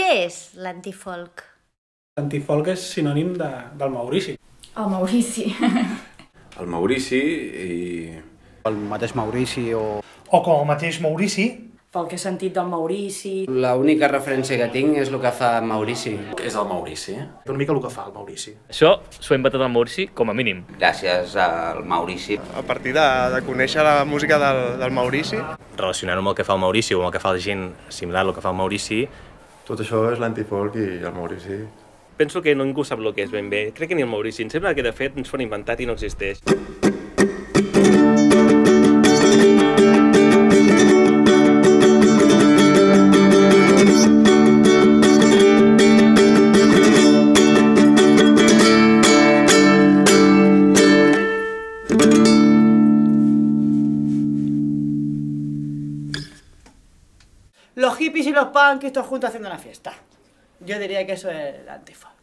Què és l'antifolk? L'antifolk és sinònim de, del Maurici. El Maurici. El Maurici i... El mateix Maurici o... O com el mateix Maurici, Pel que he sentit del Maurici. L'única referència que tinc és el que fa Maurici. És el Maurici. Una mica el que fa el Maurici. Això s'ho ha inventat el Maurici com a mínim. Gràcies al Maurici. A partir de, de conèixer la música del, del Maurici. Relacionant-ho amb el que fa el Maurici o amb el que fa la gent similar al que fa el Maurici. Tot això és l'antifolk i el Maurici. Penso que ningú sap el que és ben bé. Crec que ni el Maurici. Em sembla que de fet ens ho han inventat i no existeix. Los hippies y los punks todos juntos haciendo una fiesta. Yo diría que eso es el antifolk.